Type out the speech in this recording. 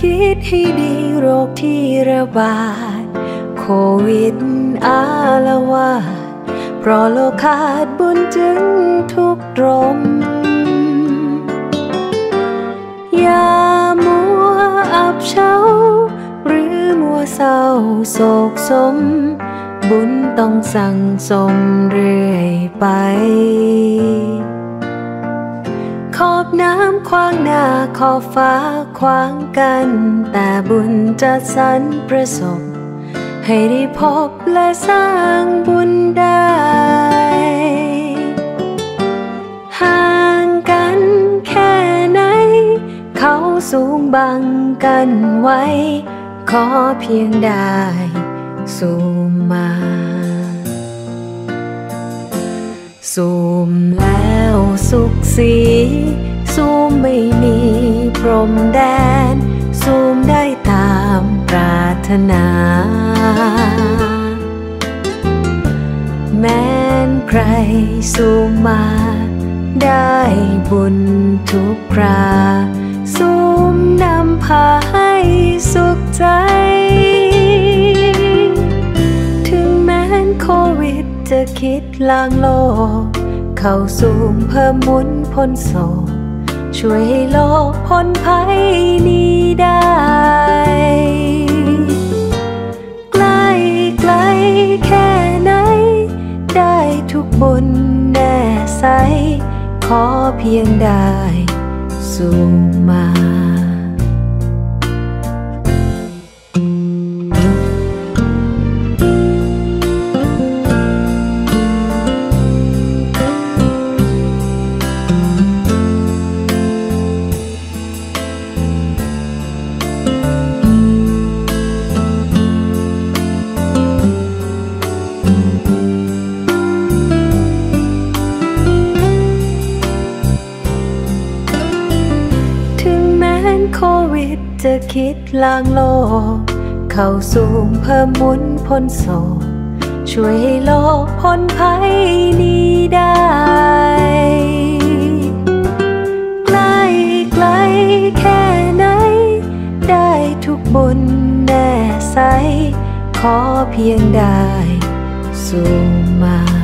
คิดให้ดีโรคที่ระบาด โควิดอาละวาดเพราะโลกขาดบุญจึงทุกรมอย่ามัวอับเฉาหรือมัวเศร้าโศกสม บุญต้องสั่งสมเรื่อยไป ขอบน้ำขวางหน้าขอบฟ้าขวางกัน แต่บุญจะสรรประสบ ให้ได้พบและสร้างบุญได้ห่างกันแค่ไหน เขาสูงบังกันไว้ ขอเพียงได้สูม มาสูมแล้วสุขสีสูมไม่มีพรมแดนสูมได้ตามปรารถนา แม้นใครสูมมา ได้บุญทุกคราสูมนำพาให้สุข คิดลางโลก เข้าสู่เพิ่มมุนพ้นโศกช่วยให้โลกพ้นภัยนี้ได้ ใกล้ไกลแค่ไหน ได้ทุกบุญแน่ใส ขอเพียงได้ สู่มา โควิดจะคิดลางโลก เข้าสู่เพิ่มมุนพ้นโศกช่วยให้โลกพ้นภัยนี้ได้ ใกล้ไกลแค่ไหน ได้ทุกบุญแน่ใส ขอเพียงได้สู่มา